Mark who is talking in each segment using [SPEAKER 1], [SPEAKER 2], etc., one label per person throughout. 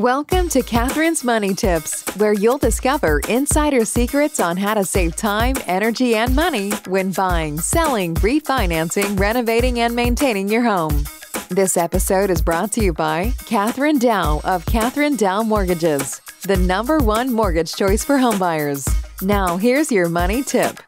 [SPEAKER 1] Welcome to Katherine's Money Tips, where you'll discover insider secrets on how to save time, energy, and money when buying, selling, refinancing, renovating, and maintaining your home. This episode is brought to you by Katherine Dow of Katherine Dow Mortgages, the number one mortgage choice for homebuyers. Now, here's your money tip.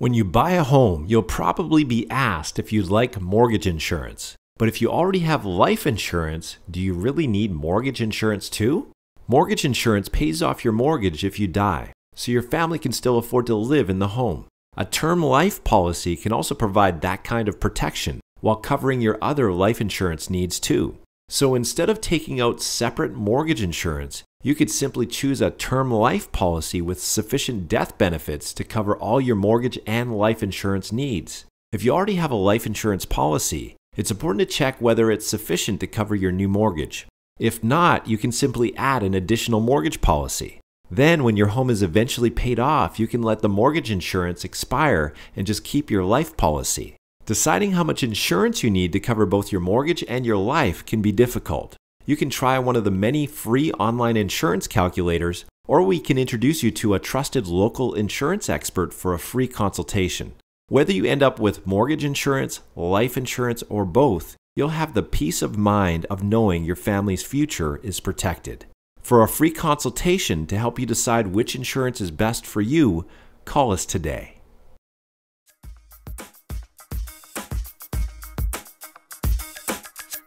[SPEAKER 2] When you buy a home, you'll probably be asked if you'd like mortgage insurance. But if you already have life insurance, do you really need mortgage insurance too? Mortgage insurance pays off your mortgage if you die, so your family can still afford to live in the home. A term life policy can also provide that kind of protection while covering your other life insurance needs too. So instead of taking out separate mortgage insurance, you could simply choose a term life policy with sufficient death benefits to cover all your mortgage and life insurance needs. If you already have a life insurance policy, it's important to check whether it's sufficient to cover your new mortgage. If not, you can simply add an additional mortgage policy. Then, when your home is eventually paid off, you can let the mortgage insurance expire and just keep your life policy. Deciding how much insurance you need to cover both your mortgage and your life can be difficult you can try one of the many free online insurance calculators, or we can introduce you to a trusted local insurance expert for a free consultation. Whether you end up with mortgage insurance, life insurance, or both, you'll have the peace of mind of knowing your family's future is protected. For a free consultation to help you decide which insurance is best for you, call us today.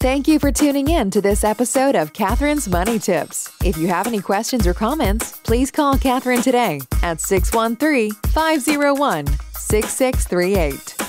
[SPEAKER 1] Thank you for tuning in to this episode of Katherine's Money Tips. If you have any questions or comments, please call Katherine today at 613 501 6638.